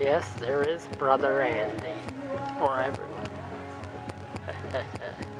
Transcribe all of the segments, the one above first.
Yes, there is Brother Andy for everyone.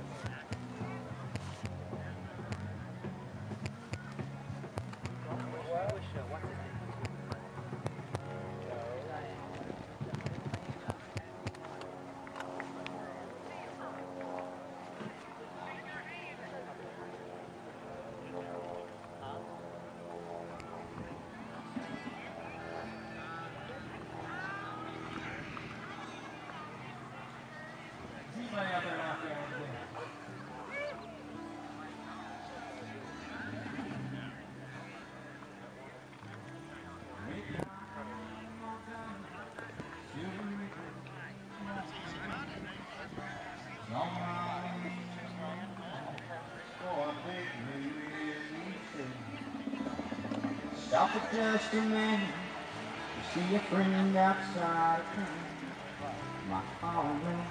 Stop for just a minute see a friend outside. My calling,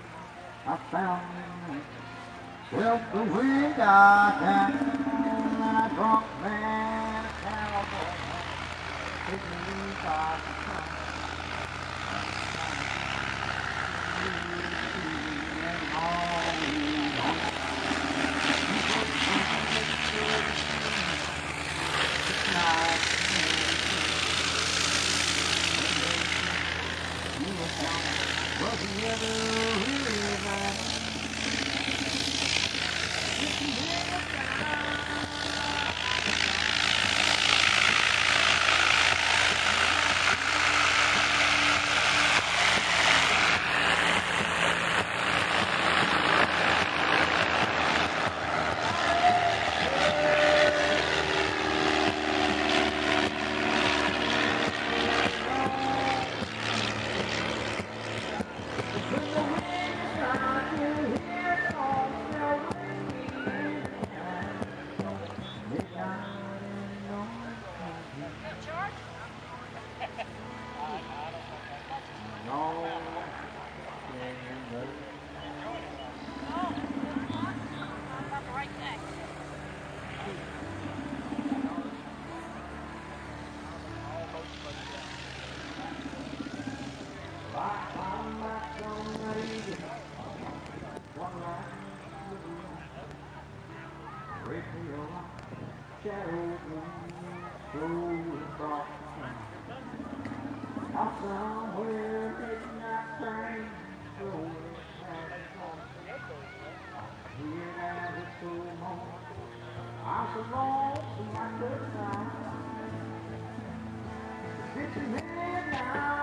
I found. Well, the wind down, and I drunk man, a cowboy, me by the tongue. Past home. Here now